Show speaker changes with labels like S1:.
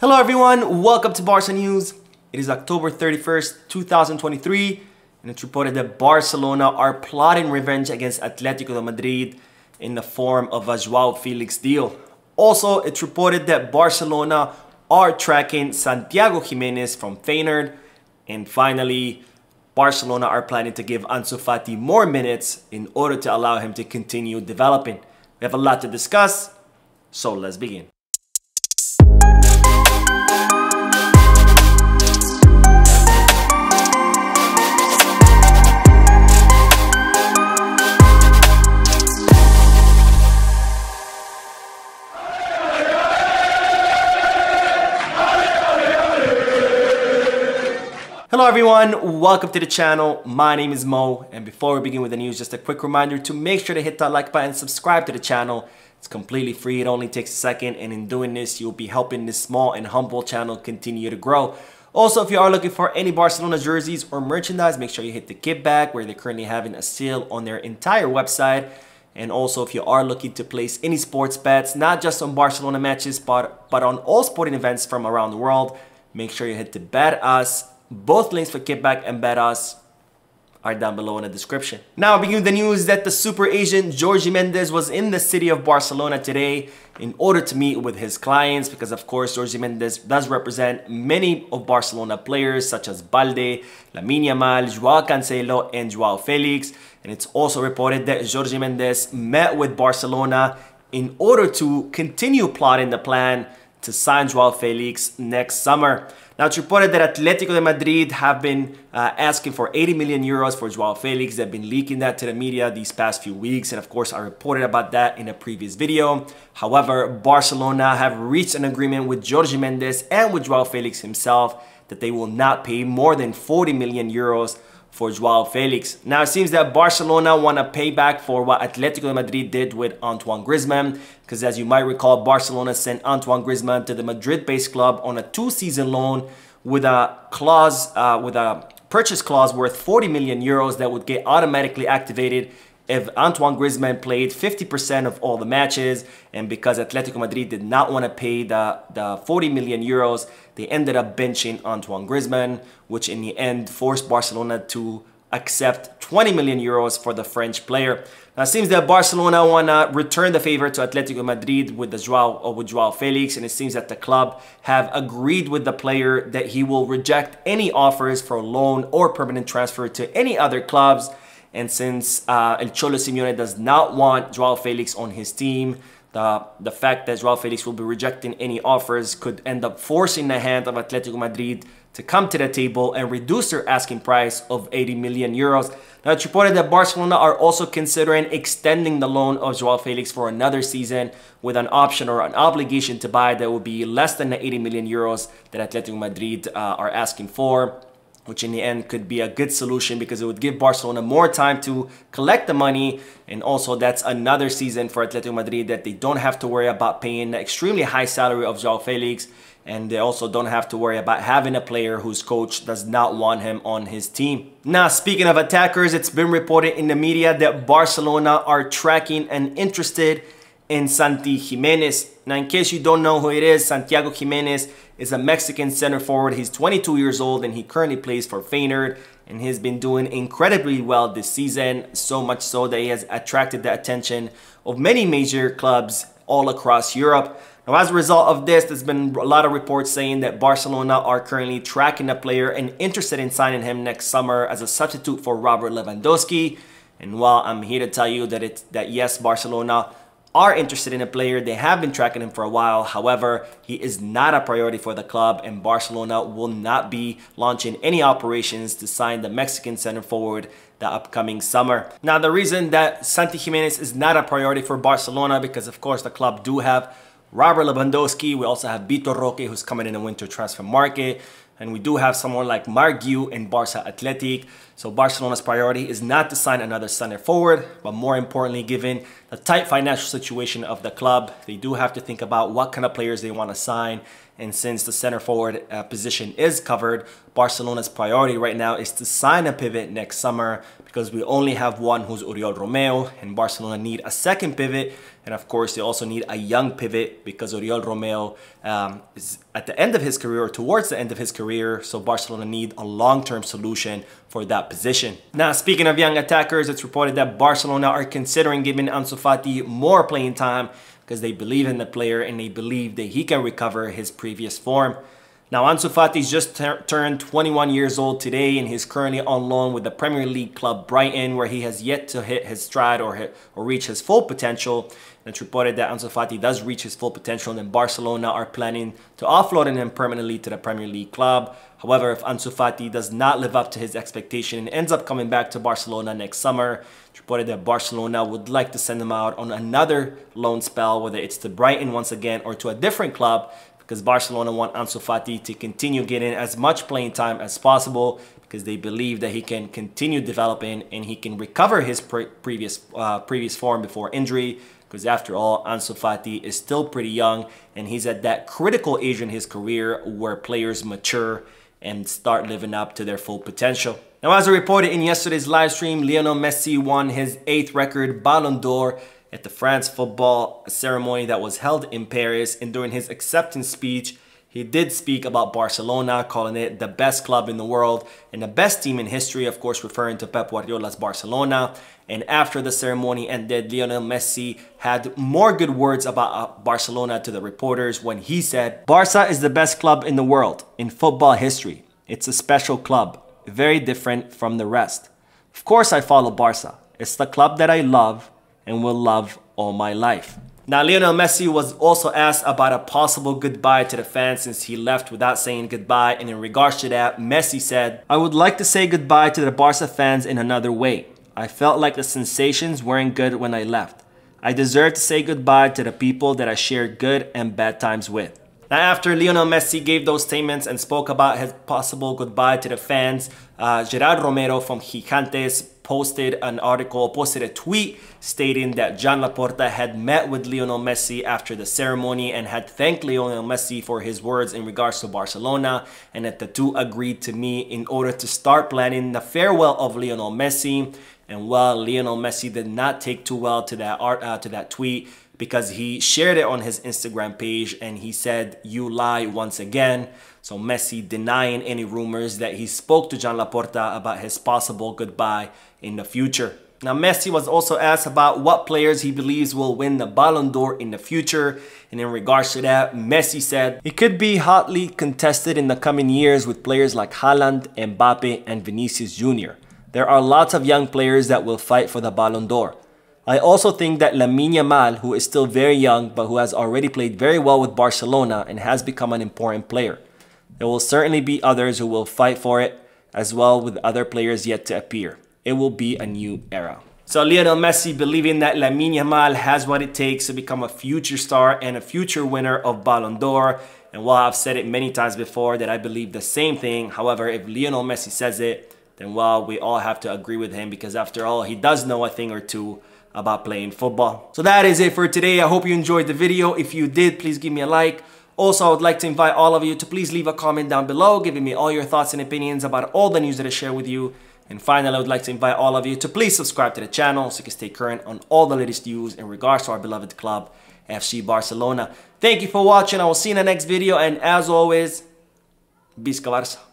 S1: Hello everyone, welcome to Barca News. It is October 31st, 2023, and it's reported that Barcelona are plotting revenge against Atletico de Madrid in the form of a Joao Felix deal. Also, it's reported that Barcelona are tracking Santiago Gimenez from Feyenoord. And finally, Barcelona are planning to give Ansu Fati more minutes in order to allow him to continue developing. We have a lot to discuss, so let's begin. Everyone, welcome to the channel. My name is Mo and before we begin with the news, just a quick reminder to make sure to hit that like button, subscribe to the channel. It's completely free, it only takes a second and in doing this, you'll be helping this small and humble channel continue to grow. Also, if you are looking for any Barcelona jerseys or merchandise, make sure you hit the Kitbag where they're currently having a sale on their entire website. And also, if you are looking to place any sports bets, not just on Barcelona matches, but, but on all sporting events from around the world, make sure you hit the Bet Us both links for Kitbag and BetUs are down below in the description. Now, beginning the news that the super agent Jorge Mendes was in the city of Barcelona today in order to meet with his clients because of course Jorge Mendes does represent many of Barcelona players such as Balde, Lamine Yamal, Joao Cancelo and Joao Felix. And it's also reported that Jorge Mendes met with Barcelona in order to continue plotting the plan to sign Joao Felix next summer. Now, it's reported that Atletico de Madrid have been uh, asking for 80 million euros for Joao Felix. They've been leaking that to the media these past few weeks. And of course, I reported about that in a previous video. However, Barcelona have reached an agreement with Jorge Mendes and with Joao Felix himself that they will not pay more than 40 million euros for Joao Felix. Now it seems that Barcelona want to pay back for what Atletico Madrid did with Antoine Griezmann because as you might recall, Barcelona sent Antoine Griezmann to the Madrid-based club on a two-season loan with a clause, uh, with a purchase clause worth 40 million euros that would get automatically activated if Antoine Griezmann played 50% of all the matches and because Atletico Madrid did not want to pay the, the 40 million euros, they ended up benching Antoine Griezmann, which in the end forced Barcelona to accept 20 million euros for the French player. Now it seems that Barcelona want to return the favor to Atletico Madrid with the Joao, uh, with Joao Felix and it seems that the club have agreed with the player that he will reject any offers for loan or permanent transfer to any other clubs and since uh, El Cholo Simeone does not want Joao Felix on his team, the, the fact that Joao Felix will be rejecting any offers could end up forcing the hand of Atletico Madrid to come to the table and reduce their asking price of 80 million euros. Now, it's reported that Barcelona are also considering extending the loan of Joao Felix for another season with an option or an obligation to buy that will be less than the 80 million euros that Atletico Madrid uh, are asking for which in the end could be a good solution because it would give Barcelona more time to collect the money. And also that's another season for Atletico Madrid that they don't have to worry about paying the extremely high salary of Joao Felix. And they also don't have to worry about having a player whose coach does not want him on his team. Now, speaking of attackers, it's been reported in the media that Barcelona are tracking and interested in Santi Gimenez. Now, in case you don't know who it is, Santiago Gimenez is a Mexican center forward. He's 22 years old and he currently plays for Feyenoord and he's been doing incredibly well this season, so much so that he has attracted the attention of many major clubs all across Europe. Now, as a result of this, there's been a lot of reports saying that Barcelona are currently tracking the player and interested in signing him next summer as a substitute for Robert Lewandowski. And while I'm here to tell you that it's that yes, Barcelona are interested in a player. They have been tracking him for a while. However, he is not a priority for the club and Barcelona will not be launching any operations to sign the Mexican center forward the upcoming summer. Now, the reason that Santi Gimenez is not a priority for Barcelona because of course the club do have Robert Lewandowski. We also have Vitor Roque who's coming in the winter transfer market. And we do have someone like Marc Guiu in Barca Athletic. So Barcelona's priority is not to sign another center forward, but more importantly, given the tight financial situation of the club, they do have to think about what kind of players they want to sign. And since the center forward uh, position is covered, Barcelona's priority right now is to sign a pivot next summer because we only have one who's Oriol Romeu and Barcelona need a second pivot And of course, they also need a young pivot because Oriol Romeu um, is at the end of his career or towards the end of his career. So Barcelona need a long-term solution for that position. Now, speaking of young attackers, it's reported that Barcelona are considering giving Ansu Fati more playing time because they believe in the player and they believe that he can recover his previous form. Now, Ansu Fati's just turned 21 years old today and he's currently on loan with the Premier League club Brighton, where he has yet to hit his stride or, hit, or reach his full potential. And it's reported that Ansu Fati does reach his full potential and then Barcelona are planning to offload him permanently to the Premier League club. However, if Ansu Fati does not live up to his expectation and ends up coming back to Barcelona next summer, it's reported that Barcelona would like to send him out on another loan spell, whether it's to Brighton once again or to a different club because Barcelona want Ansu Fati to continue getting as much playing time as possible because they believe that he can continue developing and he can recover his pre previous uh, previous form before injury because after all, Ansu Fati is still pretty young and he's at that critical age in his career where players mature and start living up to their full potential. Now, as I reported in yesterday's live stream, Lionel Messi won his eighth record Ballon d'Or at the France football ceremony that was held in Paris. And during his acceptance speech, he did speak about Barcelona, calling it the best club in the world and the best team in history, of course, referring to Pep Guardiola's Barcelona. And after the ceremony ended, Lionel Messi had more good words about uh, Barcelona to the reporters when he said, Barca is the best club in the world in football history. It's a special club, very different from the rest. Of course, I follow Barca. It's the club that I love and will love all my life. Now, Lionel Messi was also asked about a possible goodbye to the fans since he left without saying goodbye. And in regards to that, Messi said, I would like to say goodbye to the Barca fans in another way. I felt like the sensations weren't good when I left. I deserve to say goodbye to the people that I shared good and bad times with. Now, after Lionel Messi gave those statements and spoke about his possible goodbye to the fans, uh, Gerard Romero from Jijantes posted an article, posted a tweet stating that Joan Laporta had met with Lionel Messi after the ceremony and had thanked Lionel Messi for his words in regards to Barcelona and that the two agreed to meet in order to start planning the farewell of Lionel Messi. And while Lionel Messi did not take too well to that art uh, to that tweet, because he shared it on his Instagram page and he said, You lie once again. So Messi denying any rumors that he spoke to Joan Laporta about his possible goodbye in the future. Now, Messi was also asked about what players he believes will win the Ballon d'Or in the future. And in regards to that, Messi said, It could be hotly contested in the coming years with players like Haaland, Mbappe, and Vinicius Jr. There are lots of young players that will fight for the Ballon d'Or. I also think that Lamine Yamal, who is still very young but who has already played very well with Barcelona and has become an important player. There will certainly be others who will fight for it, as well with other players yet to appear. It will be a new era. So Lionel Messi believing that Lamine Yamal has what it takes to become a future star and a future winner of Ballon d'Or. And while I've said it many times before that I believe the same thing, however, if Lionel Messi says it, then well, we all have to agree with him because after all, he does know a thing or two about playing football. So that is it for today. I hope you enjoyed the video. If you did, please give me a like. Also, I would like to invite all of you to please leave a comment down below, giving me all your thoughts and opinions about all the news that I share with you. And finally, I would like to invite all of you to please subscribe to the channel so you can stay current on all the latest news in regards to our beloved club, FC Barcelona. Thank you for watching. I will see you in the next video. And as always, Visca Barça.